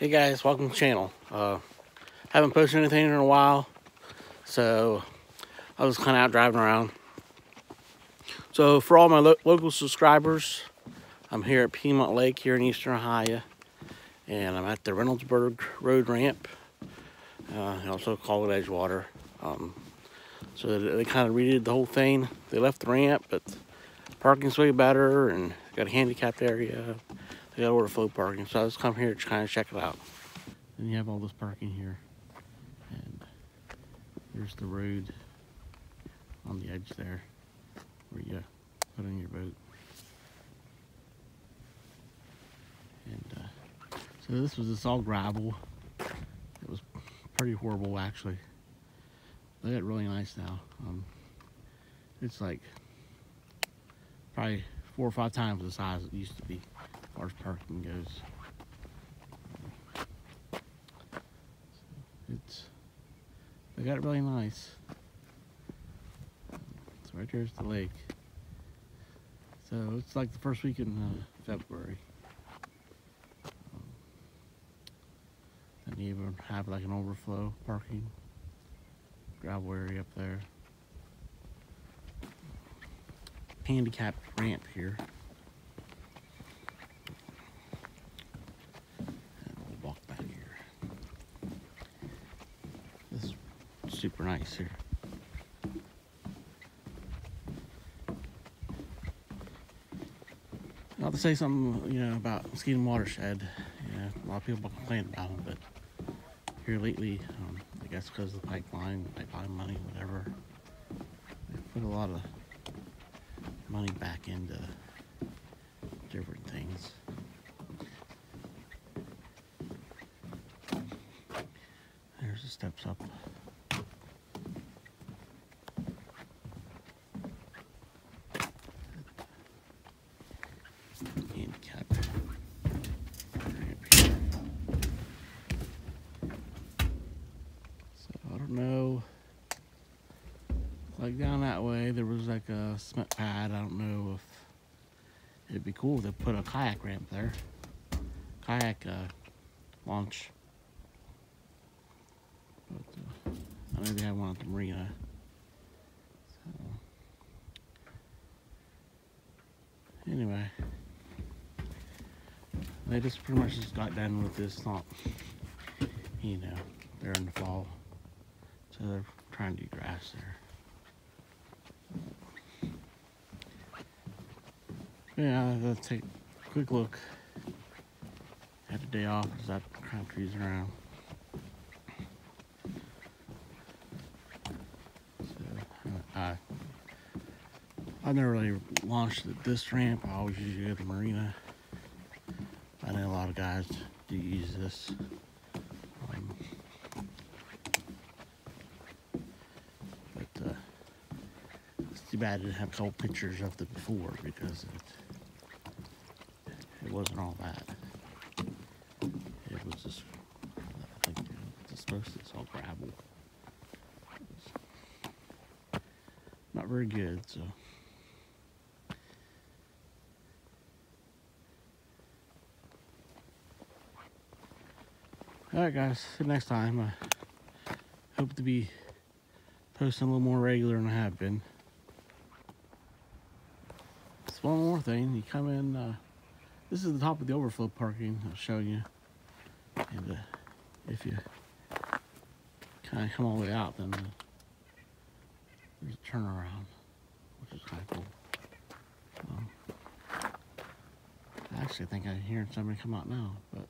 Hey guys, welcome to the channel. Uh, haven't posted anything in a while, so I was kind of out driving around. So for all my lo local subscribers, I'm here at Piedmont Lake here in Eastern Ohio, and I'm at the Reynoldsburg Road Ramp, uh, also called it Edgewater. Um, so they kind of redid the whole thing. They left the ramp, but parking's way better, and got a handicapped area. They got overflow parking, so I just come here to kind of check it out. And you have all this parking here, and there's the road on the edge there where you put in your boat. And uh, so this was just all gravel. It was pretty horrible actually. They got really nice now. Um, it's like probably four or five times the size it used to be far as parking goes. It's they got it really nice. So right there's the lake. So it's like the first week in uh, February. And you even have like an overflow parking gravel area up there. Handicapped ramp here. And we'll walk back here. This is super nice here. Not to say something, you know, about Muskingum Watershed. Know, a lot of people complain about them, but here lately, um, I guess because of the pipeline, pipeline money, whatever, they put a lot of money back into different things. There's the steps up. handicap ramp here. So I don't know. Like down that way, there was like a cement pad. I don't know if it'd be cool to put a kayak ramp there. Kayak uh, launch. But uh, I know they have one at the marina. So anyway they just pretty much just got done with this not you know they're in the fall so they're trying to do grass there yeah let's take a quick look. Had a day off I kind of trees around. So uh, I I've never really launched at this ramp. I always usually go to the marina. I know a lot of guys do use this. Um, but uh, it's too bad I didn't have couple pictures of it before because it wasn't all that. It was just, I think it's supposed to, it's all gravel. Not very good, so. Alright guys, next time. I hope to be posting a little more regular than I have been. Just one more thing, you come in, uh, this is the top of the overflow parking I'll show you. And uh, if you kind of come all the way out, then uh, there's a turnaround, which is kind of cool. Um, I actually think I'm hearing somebody come out now, but